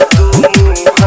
तू